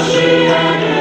she